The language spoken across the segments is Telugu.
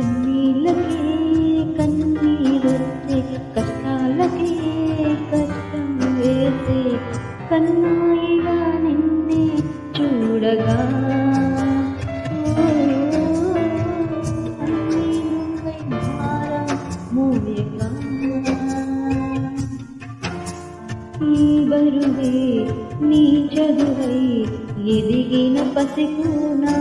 కన్నీళ్ళకే కన్నీరొచ్చే కష్టాలకే కష్టం వేసే కన్నాయిగా నిన్నే చూడగా. ఈ బరువే నీ చదువై ఎదిగిన పసికూనా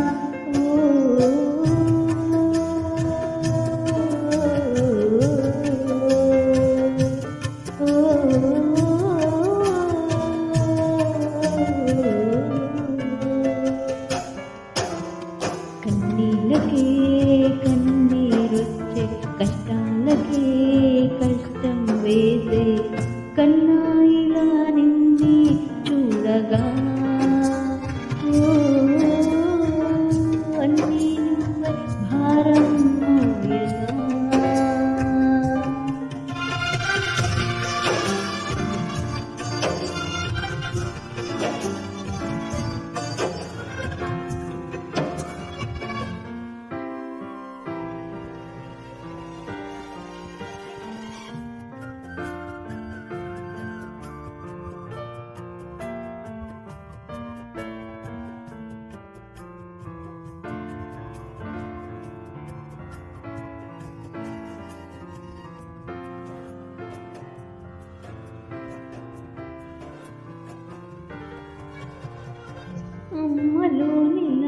కష్టం